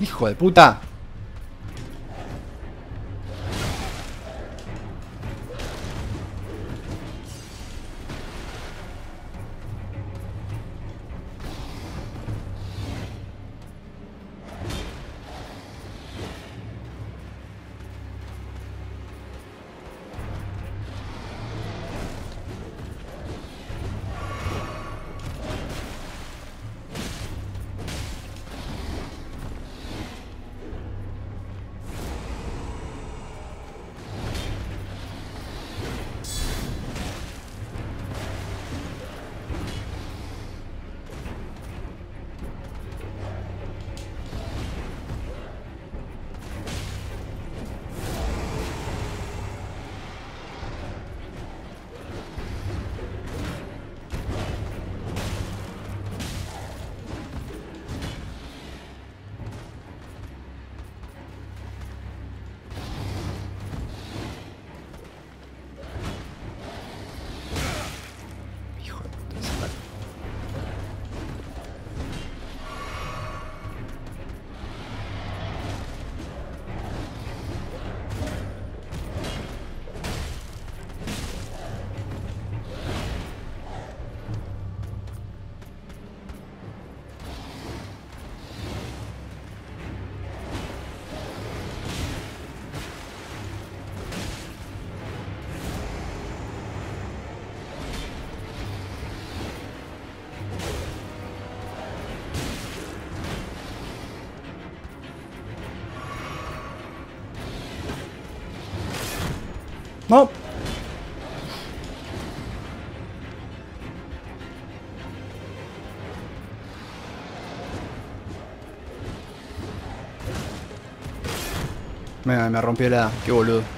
Hijo de puta. No. Me, me rompió la... Qué boludo.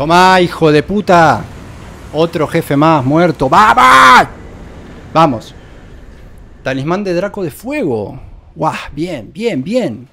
Toma, hijo de puta. Otro jefe más muerto. ¡Vamos! Vamos. Talismán de Draco de Fuego. ¡Guau! Bien, bien, bien.